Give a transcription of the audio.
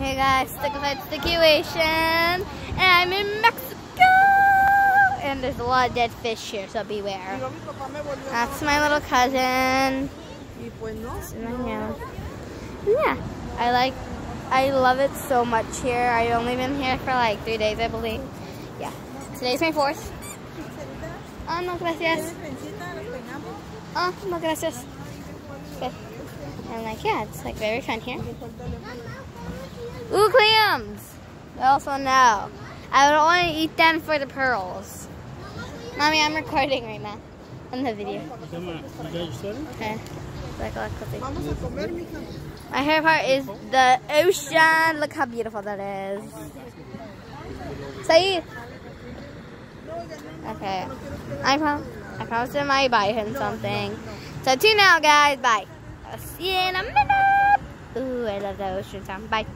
Hey guys, Stickafied Stickuation, and I'm in Mexico! And there's a lot of dead fish here, so beware. That's my little cousin. Yeah, I like, I love it so much here. I've only been here for like three days, I believe. Yeah, today's my fourth. Oh, no, gracias. Oh, no, gracias. Okay. And like, yeah, it's like very fun here. Ooh, clams! I also know. I would only eat them for the pearls. Mommy, I'm recording right now. On the video. Okay. My favorite part is the ocean. Look how beautiful that is. Say Okay. I prom I promised him I'd buy him something. So tune out guys. Bye. I'll see you in a minute. Ooh, I love the ocean sound. Bye.